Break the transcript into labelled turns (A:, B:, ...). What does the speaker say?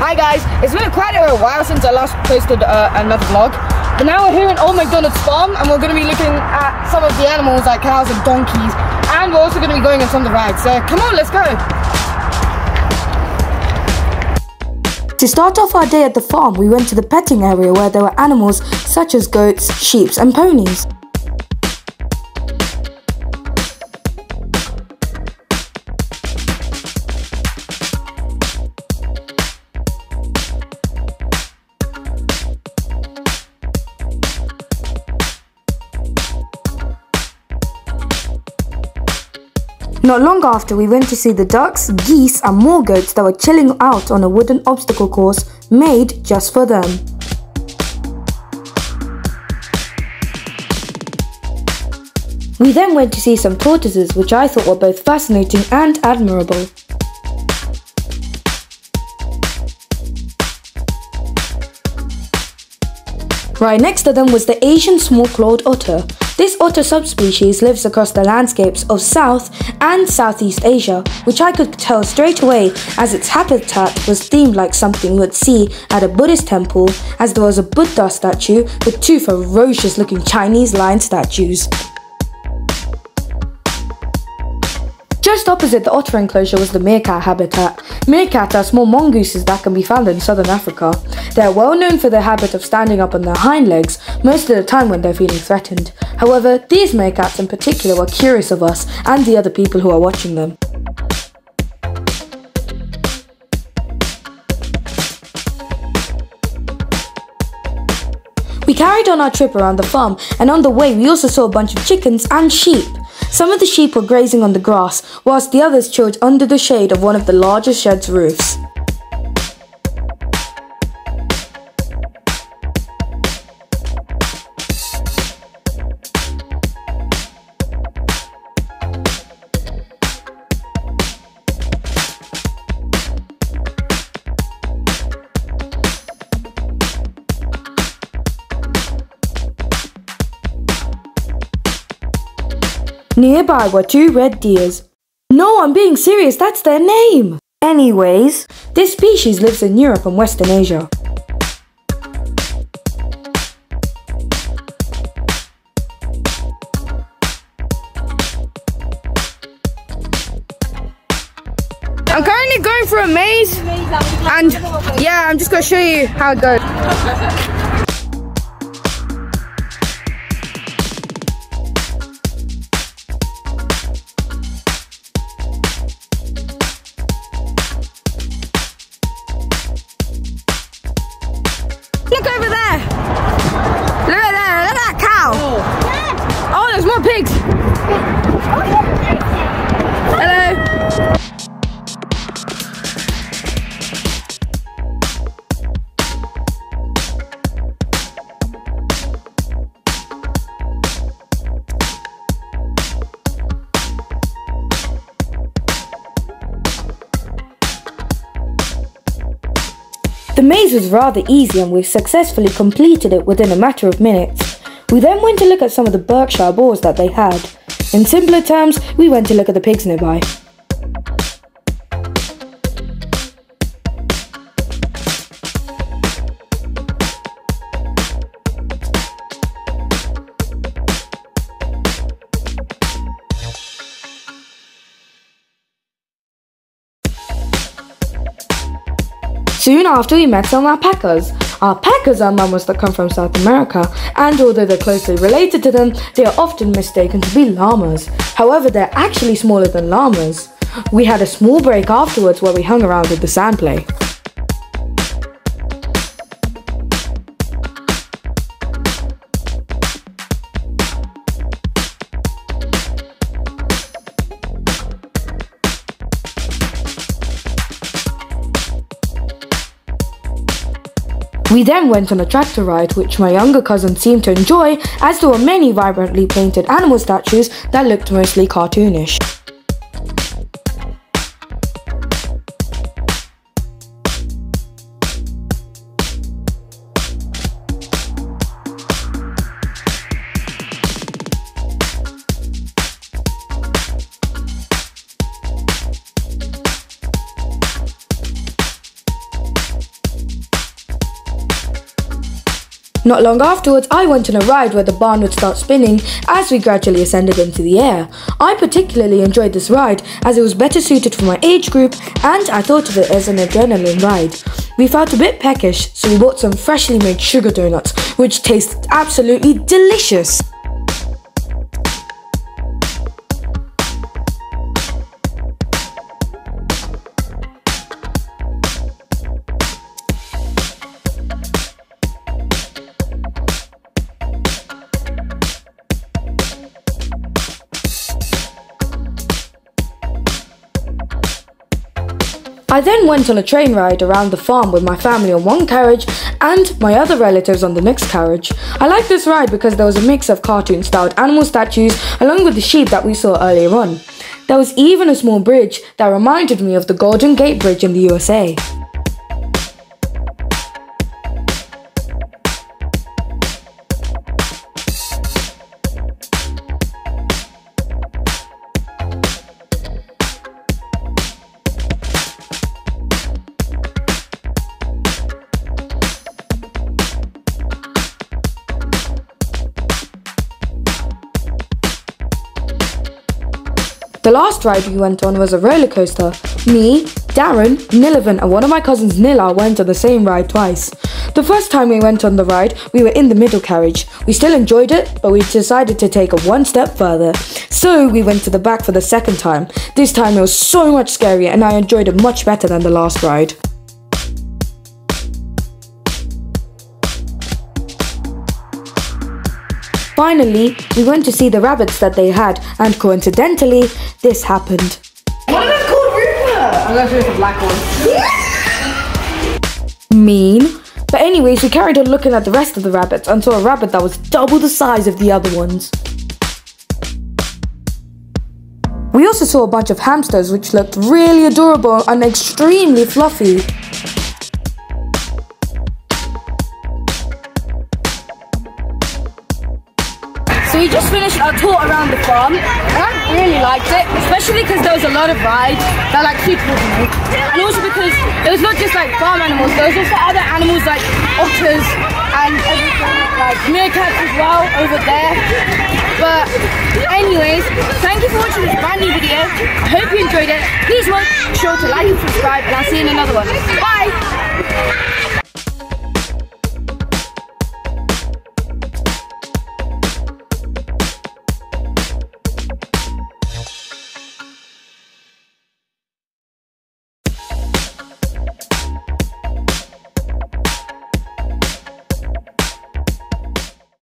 A: Hi guys, it's been quite a while since I last posted uh, another vlog. But now we're here in Old McDonald's farm and we're going to be looking at some of the animals like cows and donkeys. And we're also going to be going on some of the rides. So come on, let's go.
B: To start off our day at the farm, we went to the petting area where there were animals such as goats, sheep and ponies. Not long after, we went to see the ducks, geese, and more goats that were chilling out on a wooden obstacle course made just for them. We then went to see some tortoises, which I thought were both fascinating and admirable. Right next to them was the Asian small-clawed otter. This otter subspecies lives across the landscapes of South and Southeast Asia, which I could tell straight away as its habitat was themed like something you would see at a Buddhist temple, as there was a Buddha statue with two ferocious looking Chinese lion statues. Just opposite the otter enclosure was the meerkat habitat. Meerkats are small mongooses that can be found in southern Africa. They are well known for their habit of standing up on their hind legs most of the time when they're feeling threatened. However, these meerkats in particular were curious of us and the other people who are watching them. We carried on our trip around the farm and on the way we also saw a bunch of chickens and sheep. Some of the sheep were grazing on the grass, whilst the others chilled under the shade of one of the largest shed's roofs. Nearby were two red deers. No, I'm being serious, that's their name! Anyways, this species lives in Europe and Western Asia.
A: I'm currently going through a maze and yeah, I'm just to show you how it goes.
B: The maze was rather easy and we successfully completed it within a matter of minutes. We then went to look at some of the Berkshire boars that they had. In simpler terms, we went to look at the pigs nearby. Soon after, we met some alpacas. Alpacas are mammals that come from South America, and although they're closely related to them, they are often mistaken to be llamas. However, they're actually smaller than llamas. We had a small break afterwards where we hung around with the sand play. We then went on a tractor ride, which my younger cousin seemed to enjoy, as there were many vibrantly painted animal statues that looked mostly cartoonish. Not long afterwards, I went on a ride where the barn would start spinning as we gradually ascended into the air. I particularly enjoyed this ride as it was better suited for my age group and I thought of it as an adrenaline ride. We felt a bit peckish, so we bought some freshly made sugar donuts, which tasted absolutely delicious. I then went on a train ride around the farm with my family on one carriage and my other relatives on the next carriage. I liked this ride because there was a mix of cartoon styled animal statues along with the sheep that we saw earlier on. There was even a small bridge that reminded me of the Golden Gate Bridge in the USA. The last ride we went on was a roller coaster. Me, Darren, Nilovan, and one of my cousins Nila went on the same ride twice. The first time we went on the ride, we were in the middle carriage. We still enjoyed it, but we decided to take it one step further. So we went to the back for the second time. This time it was so much scarier and I enjoyed it much better than the last ride. Finally, we went to see the rabbits that they had, and coincidentally, this happened.
A: What are called, Rupert? I'm gonna show you the black one.
B: Mean. But anyways, we carried on looking at the rest of the rabbits and saw a rabbit that was double the size of the other ones. We also saw a bunch of hamsters which looked really adorable and extremely fluffy.
A: We just finished our tour around the farm, and I really liked it, especially because there was a lot of rides that like people me, and also because it was not just like farm animals, there was also other animals like otters and everything, like meerkats as well over there. But anyways, thank you for watching this brand new video. I hope you enjoyed it. Please make sure to like and subscribe, and I'll see you in another one. Bye.